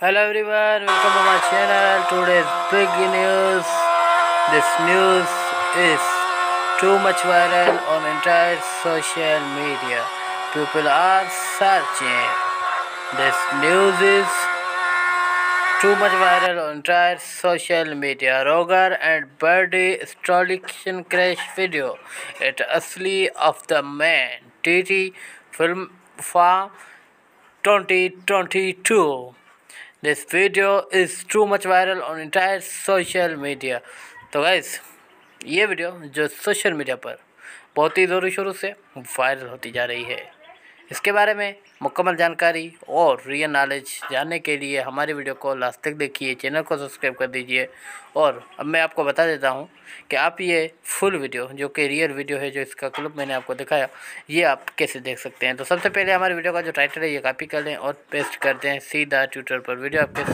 Hello everyone, welcome to my channel. Today's big news. This news is too much viral on entire social media. People are searching. This news is too much viral on entire social media. Roger and Birdie stolliction crash video. It asli of the man. TT film for 2022. This video is too much viral on entire social media तो guys ये video जो social media पर बहुत ही ज़ोर शुरू से viral होती जा रही है। इसके बारे में मुकम्मल जानकारी और रियल नॉलेज जानने के लिए हमारी वीडियो को लास्ट तक देखिए चैनल को सब्सक्राइब कर दीजिए। और अब मैं आपको बता देता हूँ कि आप ये फुल वीडियो जो कि रियल वीडियो है, जो इसका क्लिप मैंने आपको दिखाया, ये आप कैसे देख सकते हैं? तो सबसे पहले हमारे वीडियो का जो टाइटल है, ये कापी कर लें और पेस्ट कर दें सीधा ट्विटर पर। वीडियो आपके